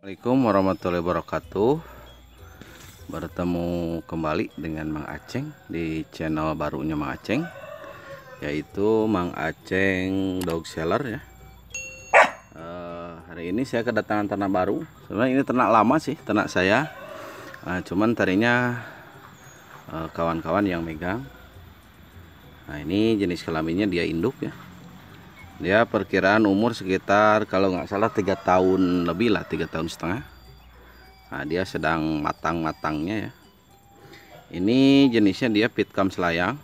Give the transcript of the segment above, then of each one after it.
Assalamualaikum warahmatullahi wabarakatuh. Bertemu kembali dengan Mang Aceng Di channel barunya Mang Aceng Yaitu Mang Aceng Dog Seller ya. Uh, Hari ini saya kedatangan ternak baru. Sebenarnya ini ternak lama sih Ternak saya. Uh, Cuman tadinya eh, Kawan-kawan uh, yang megang. Nah ini jenis kelaminnya dia induk ya dia perkiraan umur sekitar kalau nggak salah tiga tahun lebih lah tiga tahun setengah. Nah, dia sedang matang-matangnya ya. Ini jenisnya dia pitkam selayang.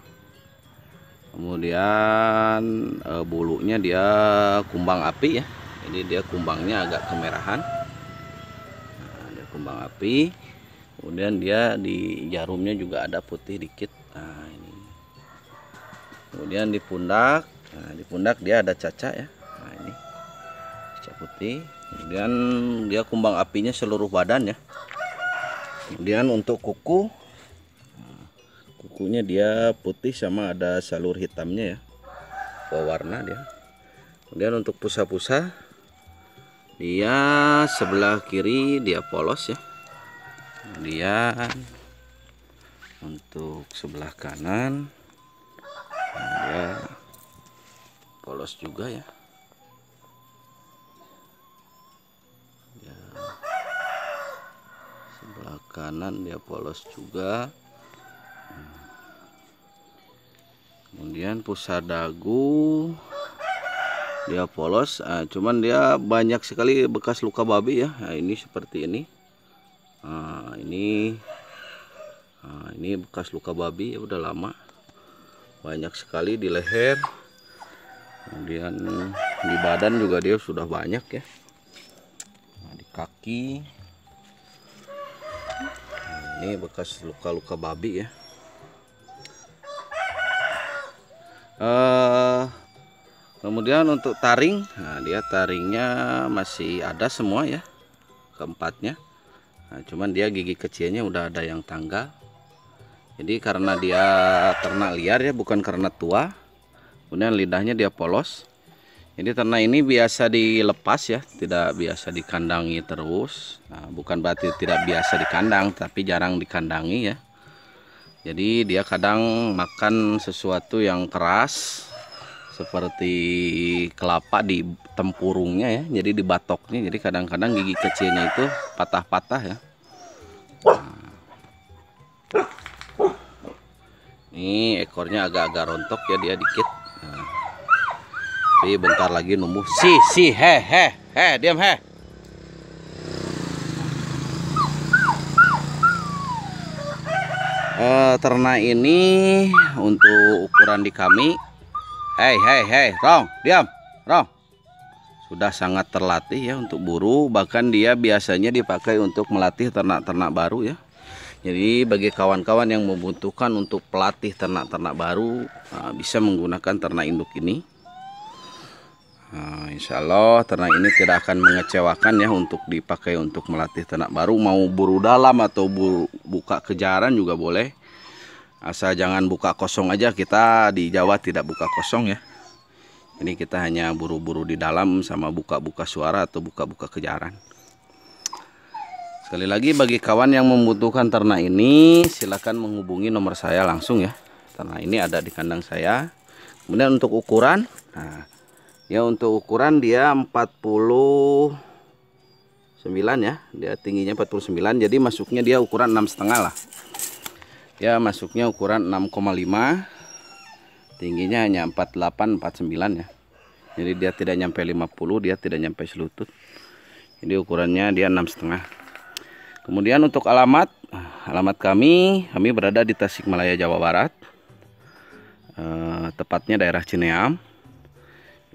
Kemudian e, bulunya dia kumbang api ya. Jadi dia kumbangnya agak kemerahan. Nah, dia kumbang api. Kemudian dia di jarumnya juga ada putih dikit. Nah ini. Kemudian di pundak nah di pundak dia ada caca ya. Nah ini. Caca putih. Kemudian dia kumbang apinya seluruh badan ya. Kemudian untuk kuku. Nah, kukunya dia putih sama ada salur hitamnya ya. Pewarna dia. Kemudian untuk pusa-pusa dia sebelah kiri dia polos ya. Kemudian untuk sebelah kanan nah dia polos juga ya. Ya. Sebelah kanan dia polos juga. Kemudian pusat dagu dia polos. Nah, cuman dia banyak sekali bekas luka babi ya. Nah, ini seperti ini. Nah, ini nah, ini bekas luka babi ya udah lama. Banyak sekali di leher kemudian di badan juga dia sudah banyak ya. Nah, di kaki. Ini bekas luka-luka babi ya. Uh, kemudian untuk taring. Nah dia taringnya masih ada semua ya keempatnya. Nah, cuman dia gigi kecilnya udah ada yang tanggal jadi karena dia ternak liar ya bukan karena tua kemudian lidahnya dia polos. Jadi ternak ini biasa dilepas ya tidak biasa dikandangi terus. Nah, bukan berarti tidak biasa dikandang tapi jarang dikandangi ya. Jadi dia kadang makan sesuatu yang keras seperti kelapa di tempurungnya ya jadi di batoknya. Jadi kadang-kadang gigi kecilnya itu patah-patah ya. Nah. ini ekornya agak-agak rontok ya dia dikit tapi bentar lagi numbuh si si he he he diam he. Uh, ternak ini untuk ukuran di kami. Hei hei hei rong diam rong. Sudah sangat terlatih ya untuk buru. Bahkan dia biasanya dipakai untuk melatih ternak-ternak baru ya. Jadi bagi kawan-kawan yang membutuhkan untuk pelatih ternak-ternak baru uh, bisa menggunakan ternak induk ini Nah, insya Allah ternak ini tidak akan mengecewakan ya untuk dipakai untuk melatih ternak baru. Mau buru dalam atau buru, buka kejaran juga boleh. Asal jangan buka kosong aja kita di Jawa tidak buka kosong ya. Ini kita hanya buru-buru di dalam sama buka-buka suara atau buka-buka kejaran. Sekali lagi bagi kawan yang membutuhkan ternak ini silahkan menghubungi nomor saya langsung ya. Ternak ini ada di kandang saya. Kemudian untuk ukuran nah ya untuk ukuran dia 49 ya. Dia tingginya 49 jadi masuknya dia ukuran enam setengah lah. Ya masuknya ukuran 6,5 tingginya hanya 48 49 ya. Jadi dia tidak nyampe 50 dia tidak nyampe selutut. Jadi ukurannya dia enam setengah. Kemudian untuk alamat alamat kami kami berada di Tasikmalaya Jawa Barat. Eh, tepatnya daerah Cineam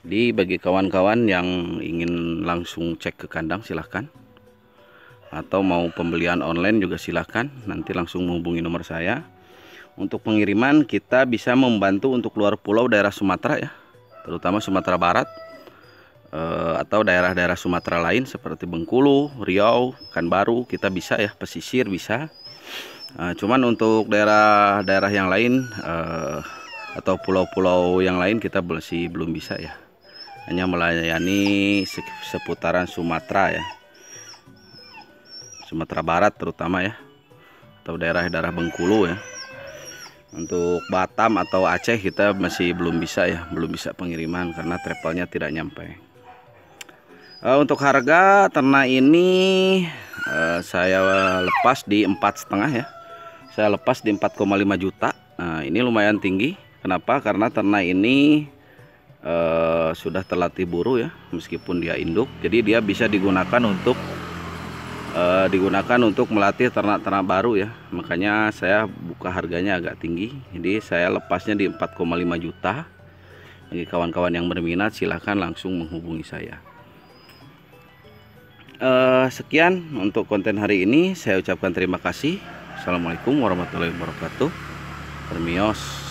jadi bagi kawan-kawan yang ingin langsung cek ke kandang silahkan. Atau mau pembelian online juga silahkan. Nanti langsung menghubungi nomor saya. Untuk pengiriman kita bisa membantu untuk luar pulau daerah Sumatera ya. Terutama Sumatera Barat eh, atau daerah-daerah Sumatera lain seperti Bengkulu, Riau, Kanbaru. Kita bisa ya pesisir bisa. Eh, cuman untuk daerah-daerah yang lain eh, atau pulau-pulau yang lain kita masih belum bisa ya hanya melayani seputaran Sumatera ya. Sumatera Barat terutama ya atau daerah-daerah Bengkulu ya. Untuk Batam atau Aceh kita masih belum bisa ya belum bisa pengiriman karena travelnya tidak nyampe. Uh, untuk harga ternak ini uh, saya lepas di empat setengah ya. Saya lepas di 4,5 juta. Nah ini lumayan tinggi. Kenapa? Karena ternak ini uh, sudah terlatih buru ya meskipun dia induk. Jadi dia bisa digunakan untuk uh, digunakan untuk melatih ternak-ternak baru ya. Makanya saya buka harganya agak tinggi. Jadi saya lepasnya di 4,5 juta. Bagi kawan-kawan yang berminat silahkan langsung menghubungi saya. Uh, sekian untuk konten hari ini. Saya ucapkan terima kasih. Assalamualaikum warahmatullahi wabarakatuh. Permios